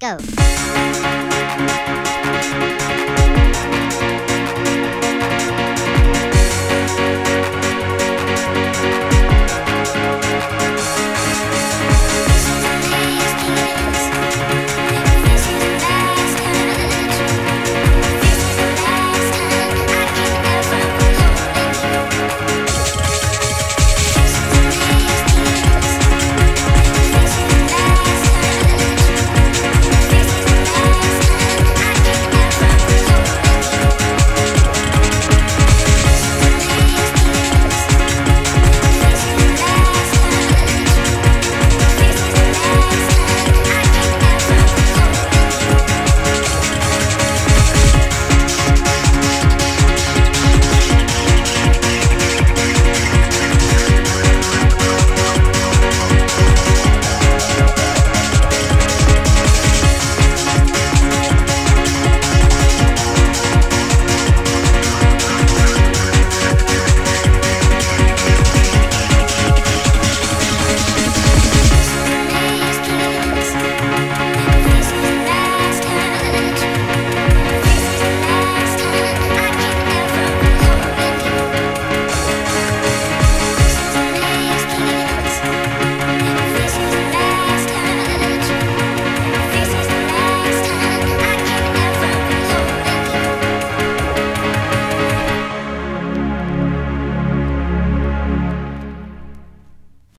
Go.